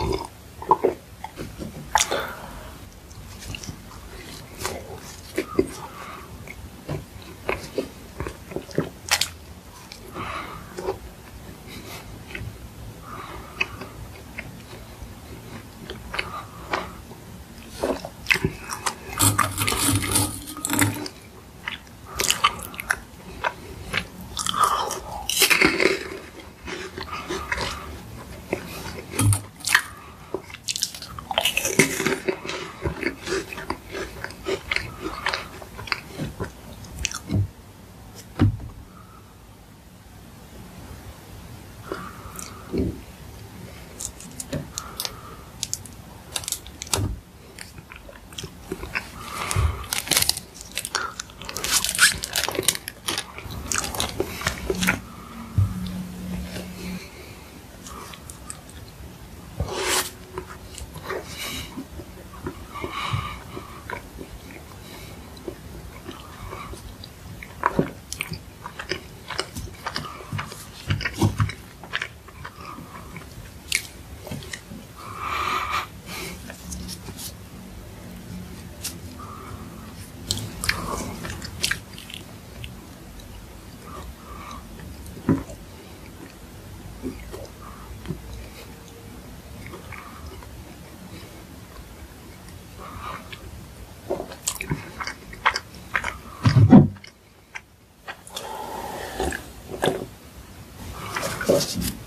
Uh-huh. Thank Boa.